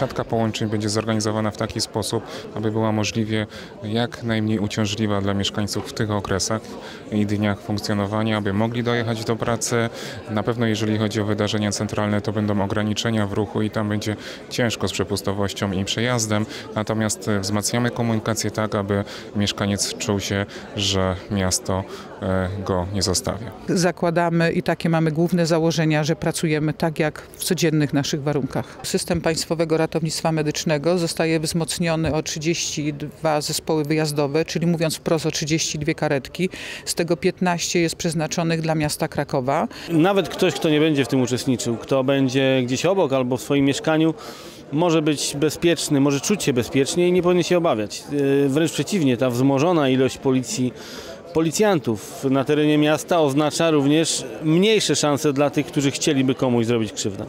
siatka połączeń będzie zorganizowana w taki sposób, aby była możliwie jak najmniej uciążliwa dla mieszkańców w tych okresach i dniach funkcjonowania, aby mogli dojechać do pracy. Na pewno jeżeli chodzi o wydarzenia centralne, to będą ograniczenia w ruchu i tam będzie ciężko z przepustowością i przejazdem. Natomiast wzmacniamy komunikację tak, aby mieszkaniec czuł się, że miasto e, go nie zostawia. Zakładamy i takie mamy główne założenia, że pracujemy tak jak w codziennych naszych warunkach. System Państwowego Ratownictwa Medycznego zostaje wzmocniony o 32 zespoły wyjazdowe, czyli mówiąc wprost o 32 karetki. Z tego 15 jest przeznaczonych dla miasta Krakowa. Nawet ktoś, kto nie będzie w tym uczestniczył, kto będzie gdzieś obok albo w swoim mieszkaniu, może być bezpieczny, może czuć się bezpiecznie i nie powinien się obawiać. Yy, Wręcz przeciwnie, ta wzmożona ilość policji, policjantów na terenie miasta oznacza również mniejsze szanse dla tych, którzy chcieliby komuś zrobić krzywdę.